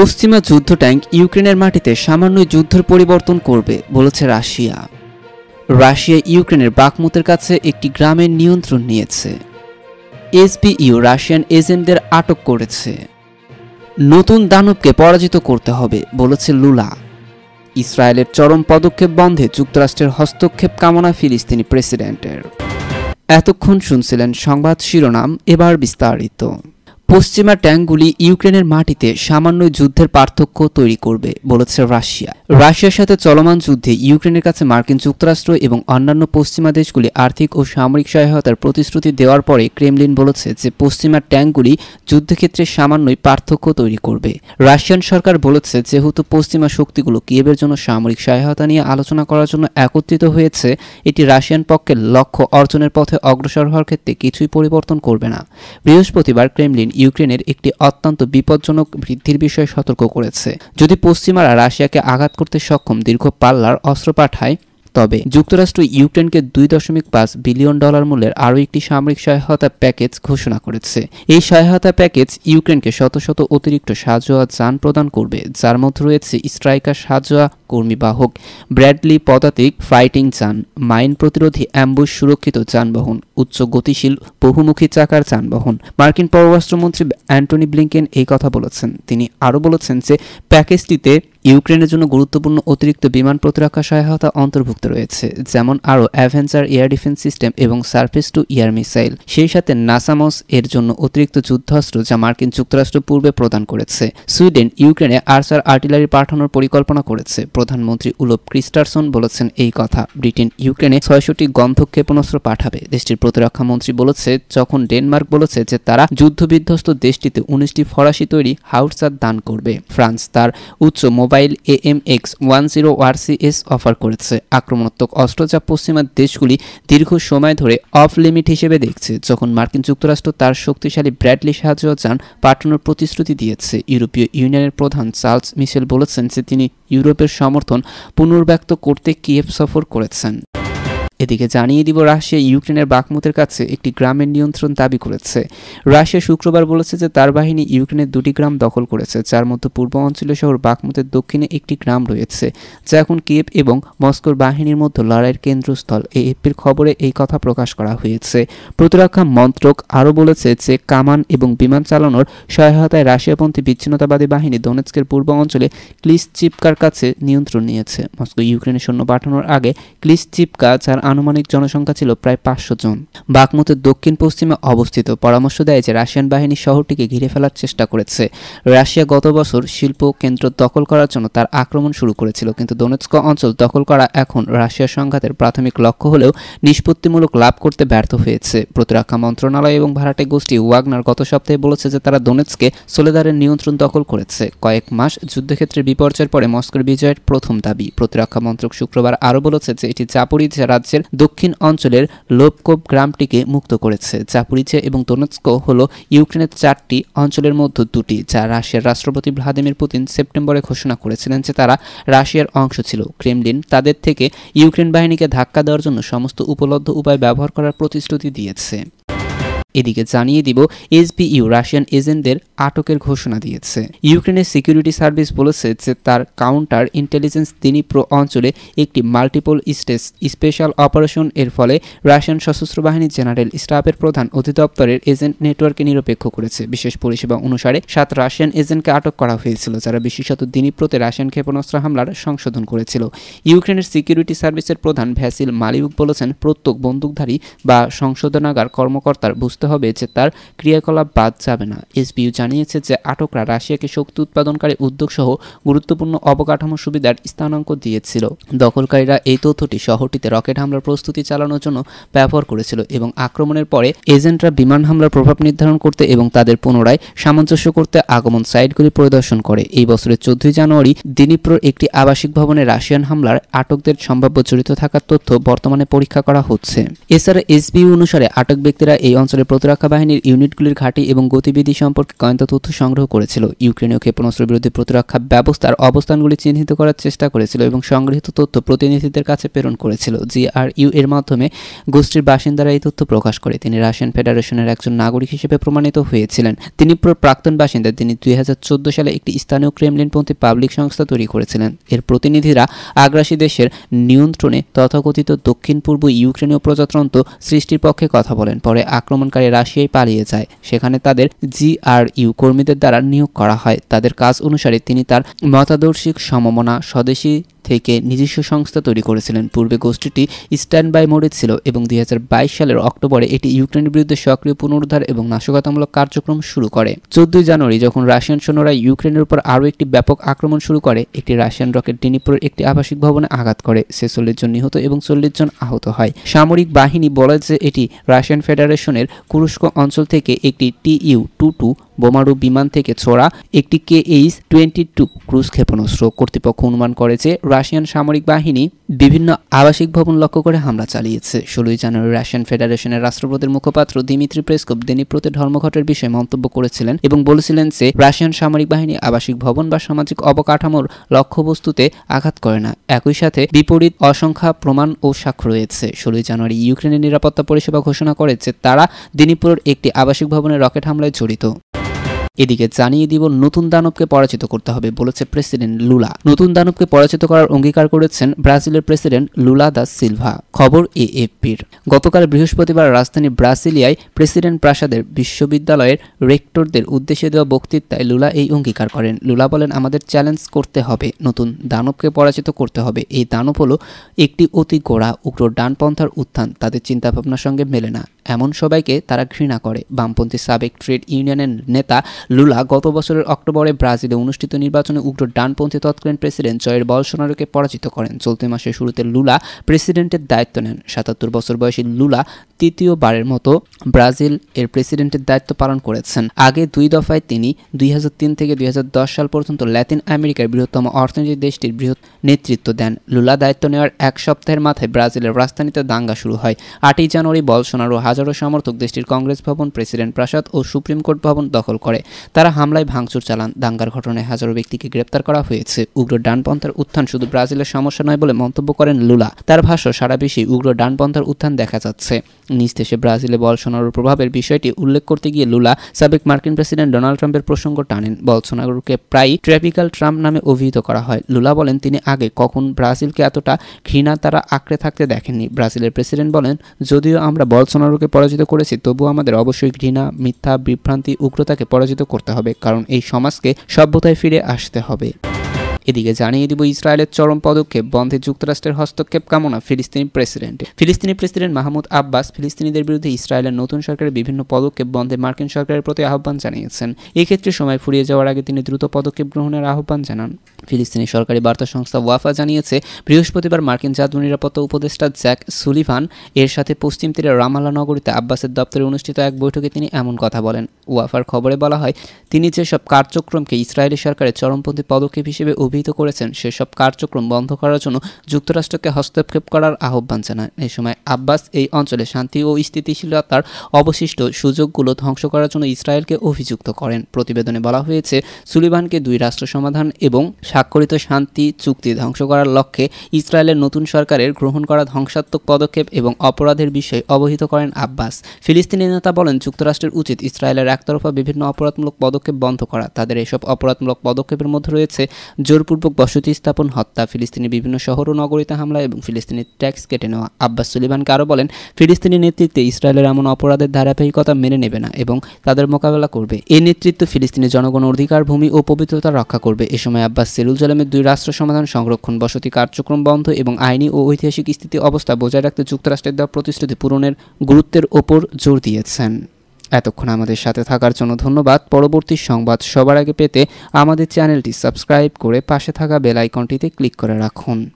পশ্চিমা যুদ্ধ ট্যাঙ্ক ইউক্রেনের মাটিতে সামান্য যুদ্ধের পরিবর্তন করবে, বলেছে রাশিয়া। রাশিয়া ইউক্রেনের বাকমুতের কাছে একটি গ্রামের নিয়ন্ত্রণ নিয়েছে। এসবিইউ রাশিয়ান এজেন্টদের আটক করেছে। নতুন দানবকে পরাজিত করতে হবে, বলেছে লুলা। ইসরায়েলের চরম পদক্ষেপ বন্ধে যুক্তরাষ্ট্রের হস্তক্ষেপ কামনা ফিলিস্তিনি প্রেসিডেন্টের। এতক্ষণ শুনছিলেন সংবাদ শিরোনাম, এবার বিস্তারিত। পশ্চিমা ট্যাঙ্কগুলি ইউক্রেনের মাটিতে সামান্য যুদ্ধের পার্থক্য তৈরি করবে, বলেছে রাশিয়া। রাশিয়ার সাথে চলমান যুদ্ধে ইউক্রেনের কাছে মার্কিন যুক্তরাষ্ট্র এবং অন্যান্য পশ্চিমা দেশগুলি আর্থিক ও সামরিক সহায়তার প্রতিশ্রুতি দেওয়ার পরে ক্রেমলিন বলেছে যে পশ্চিমা ট্যাঙ্কগুলি যুদ্ধক্ষেত্রে সামান্যই পার্থক্য তৈরি করবে। রাশিয়ান সরকার বলেছে যেহেতু পশ্চিমা শক্তিগুলো কিয়েবের জন্য সামরিক সহায়তা নিয়ে আলোচনা করার জন্য একত্রিত হয়েছে, এটি রাশিয়ান পক্ষের লক্ষ্য অর্জনের পথে অগ্রসর হওয়ার ক্ষেত্রে কিছুই পরিবর্তন করবে না। বৃহস্পতিবার ক্রেমলিন ইউক্রেনের একটি অত্যন্ত বিপজ্জনক বৃদ্ধির বিষয়ে সতর্ক করেছে। যদি পশ্চিমারা রাশিয়াকে আঘাত করতে সক্ষম দীর্ঘ পাল্লার অস্ত্র পাঠায় তবে যুক্তরাষ্ট্র ইউক্রেনকে দুই দশমিক পাঁচ বিলিয়ন ডলার মূল্যের আরও একটি সামরিক সহায়তা প্যাকেজ ঘোষণা করেছে। এই সহায়তা প্যাকেজ ইউক্রেনকে শত শত অতিরিক্ত সাজোয়া যান প্রদান করবে, যার মধ্যে রয়েছে স্ট্রাইকার সাজোয়া কর্মী বাহক। ব্র্যাডলি পদাতিক ফাইটিং যান, মাইন প্রতিরোধী অ্যাম্বুশ সুরক্ষিত যানবাহন, উচ্চ গতিশীল বহুমুখী চাকার যানবাহন। মার্কিন পররাষ্ট্রমন্ত্রী অ্যান্টনি ব্লিংকেন এই কথা বলেছেন। তিনি আরও বলেছেন যে প্যাকেজটিতে ইউক্রেনের জন্য গুরুত্বপূর্ণ অতিরিক্ত বিমান প্রতিরক্ষা সহায়তা অন্তর্ভুক্ত রয়েছে, যেমন আরও অ্যাভেঞ্চার এয়ার ডিফেন্স সিস্টেম এবং সার্ফেস টু এয়ার মিসাইল সেই সাথে নাসামস এর জন্য অতিরিক্ত যুদ্ধাস্ত্র যা মার্কিন যুক্তরাষ্ট্র পূর্বে প্রদান করেছে। সুইডেন, ইউক্রেনে আর্সার আর্টিলারি পাঠানোর পরিকল্পনা করেছে, প্রধানমন্ত্রী উলোপ ক্রিস্টারসন বলেছেন এই কথা। ব্রিটেন, ইউক্রেনে ছয়শটি গন্ধ ক্ষেপণাস্ত্র পাঠাবে। দেশটির প্রতিরক্ষা মন্ত্রী বলেছে, যখন ডেনমার্ক বলেছে যে তারা যুদ্ধবিধ্বস্ত দেশটিতে উনিশটি ফরাসি তৈরি হাউটসার দান করবে। ফ্রান্স তার উচ্চ mobile AM X one zero ওয়ারসিএস offer করেছে। আক্রমণাত্মক অস্ত্র যা পশ্চিমা দেশগুলি দীর্ঘ সময় ধরে অফ লিমিট হিসেবে দেখছে, যখন মার্কিন যুক্তরাষ্ট্র তার শক্তিশালী ব্র্যাডলি সাহায্য যান পাঠানোর প্রতিশ্রুতি দিয়েছে। ইউরোপীয় ইউনিয়নের প্রধান চার্লস মিশেল বলেছেন যে তিনি ইউরোপের সমর্থন পুনর্ব্যক্ত করতে কিয়েভ সফর করেছেন। এদিকে জানিয়ে দিব, রাশিয়া ইউক্রেনের বাকমুতের কাছে একটি গ্রামের নিয়ন্ত্রণ দাবি করেছে। রাশিয়া শুক্রবার বলেছে যে তার বাহিনী ইউক্রেনের দুটি গ্রাম দখল করেছে, যার মধ্যে পূর্ব অঞ্চলীয় শহর বাকমুতের দক্ষিণে একটি গ্রাম রয়েছে, যা এখন কিয়েভ এবং মস্কোর বাহিনীর মধ্যে লড়াইয়ের কেন্দ্রস্থল। এএফপির খবরে এই কথা প্রকাশ করা হয়েছে। প্রতিরক্ষা মন্ত্রক আরও বলেছে যে কামান এবং বিমান চালানোর সহায়তায় রাশিয়াপন্থী বিচ্ছিন্নতাবাদী বাহিনী দোনেৎস্কের পূর্ব অঞ্চলে ক্লিস চিপকার কাছে নিয়ন্ত্রণ নিয়েছে। মস্কো ইউক্রেনের সৈন্য পাঠানোর আগে ক্লিস চিপকা যার আনুমানিক জনসংখ্যা ছিল প্রায় পাঁচশো জন। বাকমুতের দক্ষিণ পশ্চিমে অবস্থিত পরামর্শ দেয় যে রাশিয়ান বাহিনী শহরটিকে ঘিরে ফেলার চেষ্টা করেছে। রাশিয়া গত বছর শিল্প কেন্দ্র দখল করার জন্য তার আক্রমণ শুরু করেছিল, কিন্তু দোনেৎস্ক অঞ্চল দখল করা এখন রাশিয়ার সংঘাতের প্রাথমিক লক্ষ্য হলেও নিষ্পত্তিমূলক লাভ করতে ব্যর্থ হয়েছে। প্রতিরক্ষা মন্ত্রণালয় এবং ভাড়াটে গোষ্ঠী ওয়াগনার গত সপ্তাহে বলেছে যে তারা দোনেৎসকে সোলেদারের নিয়ন্ত্রণ দখল করেছে। কয়েক মাস যুদ্ধক্ষেত্রে বিপর্যয়ের পরে মস্কোর বিজয়ের প্রথম দাবি। প্রতিরক্ষা মন্ত্রক শুক্রবার আরও বলেছে যে এটি চাপুরিজা রাজ্যের দক্ষিণ অঞ্চলের লোপকোপ গ্রামটিকে মুক্ত করেছে জাপুরিচে এবং দোনেৎস্কো হল ইউক্রেনের চারটি অঞ্চলের মধ্যে দুটি, যা রাশিয়ার রাষ্ট্রপতি ভ্লাদিমির পুতিন সেপ্টেম্বরে ঘোষণা করেছিলেন যে তারা রাশিয়ার অংশ ছিল। ক্রেমলিন তাদের থেকে ইউক্রেন বাহিনীকে ধাক্কা দেওয়ার জন্য সমস্ত উপলব্ধ উপায় ব্যবহার করার প্রতিশ্রুতি দিয়েছে। এদিকে জানিয়ে দিব, এসবিইউ রাশিয়ান এজেন্টদের আটকের ঘোষণা দিয়েছে। ইউক্রেনের সিকিউরিটি সার্ভিস বলেছে যে তার কাউন্টার ইন্টেলিজেন্স দিনিপ্রো অঞ্চলে একটি মাল্টিপল স্টেজ স্পেশাল অপারেশন এর ফলে রাশিয়ান সশস্ত্র বাহিনী জেনারেল স্টাফের প্রধান অধিদপ্তরের এজেন্ট নেটওয়ার্কে নিরপেক্ষ করেছে। বিশেষ পরিষেবা অনুসারে সাত রাশিয়ান এজেন্টকে আটক করা হয়েছিল, যারা বিশেষত দিনিপ্রোতে রাশিয়ান ক্ষেপণাস্ত্র হামলার সংশোধন করেছিল। ইউক্রেনের সিকিউরিটি সার্ভিসের প্রধান ভ্যাসিল মালিউক বলেছেন, প্রত্যেক বন্দুকধারী বা সংশোধনাগার কর্মকর্তার বুঝতে হবে যে তার ক্রিয়াকলাপ বাদ যাবে না। এসবিইউ জানিয়েছে যে আটকরা রাশিয়াকে শক্তি উৎপাদনকারী উদ্যোগ সহ গুরুত্বপূর্ণ অবকাঠামো সুবিধার স্থানাঙ্ক দিয়েছিল। দখলকারীরা এই তথ্যটি শহরটিতে রকেট হামলার প্রস্তুতি চালানোর জন্য ব্যবহার করেছিল এবং আক্রমণের পরে এজেন্টরা বিমান হামলার প্রভাব নির্ধারণ করতে এবং তাদের পুনরায় সামঞ্জস্য করতে আগমন সাইটগুলি পরিদর্শন করে। এই বছরের চোদ্দই জানুয়ারি দিনিপ্রোর একটি আবাসিক ভবনে রাশিয়ান হামলার আটকদের সম্ভাব্য জড়িত থাকার তথ্য বর্তমানে পরীক্ষা করা হচ্ছে। এছাড়া এসবিইউ অনুসারে আটক ব্যক্তিরা এই অঞ্চলে প্রতিরক্ষা বাহিনীর ইউনিটগুলির ঘাঁটি এবং গতিবিধি সম্পর্কে গোয়েন্দা তথ্য সংগ্রহ করেছিল। ইউক্রেনীয় ক্ষেপণাস্ত্র বিরোধী প্রতিরক্ষা ব্যবস্থার অবস্থানগুলি চিহ্নিত করার চেষ্টা করেছিল এবং সংগৃহীত তথ্য প্রতিনিধিদের কাছে প্রেরণ করেছিল। জিআরইউ এর মাধ্যমে গোষ্ঠীর বাসিন্দারা এই তথ্য প্রকাশ করে। তিনি রাশিয়ান ফেডারেশনের একজন নাগরিক হিসেবে প্রমাণিত হয়েছিলেন। তিনি প্রাক্তন বাসিন্দা। তিনি দুই হাজার চোদ্দ সালে একটি স্থানীয় ক্রেমলিনপন্থী পাবলিক সংস্থা তৈরি করেছিলেন। এর প্রতিনিধিরা আগ্রাসী দেশের নিয়ন্ত্রণে তথাকথিত দক্ষিণ পূর্ব ইউক্রেনীয় প্রজাতন্ত্র সৃষ্টির পক্ষে কথা বলেন। পরে আক্রমণকারী রাশিয়ায় পালিয়ে যায়। সেখানে তাদের জিআরইউ কর্মীদের দ্বারা নিয়োগ করা হয়। তাদের কাজ অনুসারে তিনি তার মতাদর্শিক সমমনা, স্বদেশী থেকে নিজস্ব সংস্থা তৈরি করেছিলেন। পূর্বে গোষ্ঠীটি স্ট্যান্ড বাই মোডে ছিল এবং দুই হাজার বাইশ সালের অক্টোবরে এটি ইউক্রেনের বিরুদ্ধে সক্রিয় পুনরুদ্ধার এবং নাশকতামূলক কার্যক্রম শুরু করে। চোদ্দই জানুয়ারি যখন রাশিয়ান সৈন্যরা ইউক্রেনের উপর আরও একটি ব্যাপক আক্রমণ শুরু করে, একটি রাশিয়ান রকেট ডিনিপুরের একটি আবাসিক ভবনে আঘাত করে। ছেচল্লিশ জন নিহত এবং চল্লিশ জন আহত হয়। সামরিক বাহিনী বলে যে এটি রাশিয়ান ফেডারেশনের কুরুস্ক অঞ্চল থেকে একটি টিইউ টু টু বোমারু বিমান থেকে ছোড়া একটি K H twenty two cruise ক্ষেপণাস্ত্র কর্তৃপক্ষ অনুমান করেছে, রাশিয়ান সামরিক বাহিনী বিভিন্ন আবাসিক ভবন লক্ষ্য করে হামলা চালিয়েছে। ষোলোই জানুয়ারি রাশিয়ান ফেডারেশনের রাষ্ট্রপতির মুখপাত্র দিমিত্রি প্রেসকোপ দেনিপ্রতি ধর্মঘটের বিষয়ে মন্তব্য করেছিলেন এবং বলেছিলেন যে, রাশিয়ান সামরিক বাহিনী আবাসিক ভবন বা সামাজিক অবকাঠামোর লক্ষ্যবস্তুতে আঘাত করে না। একই সাথে বিপরীত অসংখ্যা প্রমাণ ও সাক্ষ্য রয়েছে। ষোলোই জানুয়ারি ইউক্রেনের নিরাপত্তা পরিষেবা ঘোষণা করেছে, তারা দিনীপুরের একটি আবাসিক ভবনের রকেট হামলায় জড়িত। এদিকে জানিয়ে দিব, নতুন দানবকে পরাজিত করতে হবে বলেছে প্রেসিডেন্ট লুলা। নতুন দানবকে পরাজিত করার অঙ্গীকার করেছেন ব্রাজিলের প্রেসিডেন্ট লুলা দা সিলভা। খবর এএফপির। গতকাল বৃহস্পতিবার রাজধানী ব্রাসিলিয়ায় প্রেসিডেন্ট প্রাসাদের বিশ্ববিদ্যালয়ের রেক্টরদের উদ্দেশ্যে দেওয়া বক্তৃতায় লুলা এই অঙ্গীকার করেন। লুলা বলেন, আমাদের চ্যালেঞ্জ করতে হবে, নতুন দানবকে পরাজিত করতে হবে। এই দানব হলো একটি অতি গোড়া, উগ্র ডানপন্থার উত্থান, তাদের চিন্তাভাবনার সঙ্গে মেলে না। এমন সবাইকে তারা ঘৃণা করে। বামপন্থী সাবেক ট্রেড ইউনিয়নের নেতা লুলা গত বছরের অক্টোবরে ব্রাজিলে অনুষ্ঠিত নির্বাচনে উগ্র ডানপন্থী তৎকালীন প্রেসিডেন্ট জয়ের বলসোনারোকে পরাজিত করেন। চলতি মাসের শুরুতে লুলা প্রেসিডেন্টের দায়িত্ব নেন। সাতাত্তর বছর বয়সী লুলা তৃতীয়বারের মতো ব্রাজিল এর প্রেসিডেন্টের দায়িত্ব পালন করেছেন। আগে দুই দফায় তিনি দুই হাজার তিন থেকে দুই হাজার দশ সাল পর্যন্ত ল্যাতিন আমেরিকার বৃহত্তম অর্থনৈতিক দেশটির বৃহৎ নেতৃত্ব দেন। লুলা দায়িত্ব নেওয়ার এক সপ্তাহের মাথায় ব্রাজিলের রাজধানীতে দাঙ্গা শুরু হয়। আটই জানুয়ারি বলসোনারো হাজারো সমর্থক দেশটির কংগ্রেস ভবন, প্রেসিডেন্ট প্রাসাদ ও সুপ্রিম কোর্ট ভবন দখল করে। তারা হামলায় ভাঙচুর চালান। দাঙ্গার ঘটনায় হাজারো ব্যক্তিকে গ্রেপ্তার করা হয়েছে। উগ্র ডানপন্থার উত্থান শুধু ব্রাজিলের সমস্যা নয় বলে মন্তব্য করেন লুলা। তার ভাষ্য, সারা বিশ্বে উগ্র ডানপন্থার উত্থান দেখা যাচ্ছে। নিজ দেশে ব্রাজিলে বলসোনারোর প্রভাবের বিষয়টি উল্লেখ করতে গিয়ে লুলা সাবেক মার্কিন প্রেসিডেন্ট ডোনাল্ড ট্রাম্পের প্রসঙ্গ টানেন। বলসোনারোকে প্রায় ট্রপিক্যাল ট্রাম্প নামে অভিহিত করা হয়। লুলা বলেন, তিনি আগে কখন ব্রাজিলকে এতটা ঘৃণা তারা আঁকড়ে থাকতে দেখেননি। ব্রাজিলের প্রেসিডেন্ট বলেন, যদিও আমরা বলসোনারোকে পরাজিত করেছি, তবুও আমাদের অবশ্যই ঘৃণা, মিথ্যা, বিভ্রান্তি, উগ্রতাকে পরাজিত করতে হবে, কারণ এই সমাজকে সভ্যতায় ফিরে আসতে হবে। এদিকে জানিয়ে দিব ইসরায়েলের চরম পদক্ষেপ, বন্ধে যুক্তরাষ্ট্রের হস্তক্ষেপ কামনা ফিলিস্তিনি প্রেসিডেন্ট। ফিলিস্তিনি প্রেসিডেন্ট মাহমুদ আব্বাস ফিলিস্তিনিদের বিরুদ্ধে ইসরায়েলের নতুন সরকারের বিভিন্ন পদক্ষেপ বন্ধে মার্কিন সরকারের প্রতি আহ্বান জানিয়েছেন। এক্ষেত্রে সময় ফুরিয়ে যাওয়ার আগে তিনি দ্রুত পদক্ষেপ গ্রহণের আহ্বান জানান। ফিলিস্তিনি সরকারি বার্তা সংস্থা ওয়াফা জানিয়েছে, বৃহস্পতিবার মার্কিন জাতীয় নিরাপত্তা উপদেষ্টা জ্যাক সুলিভান, এর সাথে পশ্চিম তীরের রামাল্লা নগরীতে আব্বাসের দপ্তরে অনুষ্ঠিত এক বৈঠকে তিনি এমন কথা বলেন। ওয়াফার খবরে বলা হয়, তিনি যেসব কার্যক্রমকে ইসরায়েলি সরকারের চরমপন্থী পদক্ষেপ হিসেবে অভিহিত করেছেন, সেসব কার্যক্রম বন্ধ করার জন্য যুক্তরাষ্ট্রকে হস্তক্ষেপ করার আহ্বান জানান এই সময় আব্বাস এই অঞ্চলে শান্তি ও স্থিতিশীলতার অবশিষ্ট সুযোগগুলো ধ্বংস করার জন্য ইসরায়েলকে অভিযুক্ত করেন। প্রতিবেদনে বলা হয়েছে সুলিবানকে দুই রাষ্ট্র সমাধান এবং স্বাক্ষরিত শান্তি চুক্তি ধ্বংস করার লক্ষ্যে ইসরায়েলের নতুন সরকারের গ্রহণ করা ধ্বংসাত্মক পদক্ষেপ এবং অপরাধের বিষয়ে অবহিত করেন আব্বাস। ফিলিস্তিনি নেতা বলেন, যুক্তরাষ্ট্রের উচিত ইসরায়েলের একতরফা বিভিন্ন অপরাধমূলক পদক্ষেপ বন্ধ করা। তাদের এসব অপরাধমূলক পদক্ষেপের মধ্যে রয়েছে জোরপূর্বক বসতি স্থাপন, হত্যা, ফিলিস্তিনি বিভিন্ন শহর ও নগরীতে হামলা এবং ফিলিস্তিনের ট্যাক্স কেটে নেওয়া। আব্বাস সুলিবানকে আরও বলেন, ফিলিস্তিনি নেতৃত্বে ইসরায়েলের এমন অপরাধের ধারাবাহিকতা মেনে নেবে না এবং তাদের মোকাবেলা করবে। এই নেতৃত্ব ফিলিস্তিনি জনগণ অধিকার, ভূমি ও পবিত্রতা রক্ষা করবে। এ সময় আব্বাস জেরুজালেমের দুই রাষ্ট্র সমাধান, সংরক্ষণ, বসতি কার্যক্রম বন্ধ এবং আইনি ও ঐতিহাসিক স্থিতি অবস্থা বজায় রাখতে যুক্তরাষ্ট্রের দেওয়া প্রতিশ্রুতি পূরণের গুরুত্বের ওপর জোর দিয়েছেন। এতক্ষণ আমাদের সাথে থাকার জন্য ধন্যবাদ। পরবর্তী সংবাদ সবার আগে পেতে আমাদের চ্যানেলটি সাবস্ক্রাইব করে পাশে থাকা বেল আইকনটিতে ক্লিক করে রাখুন।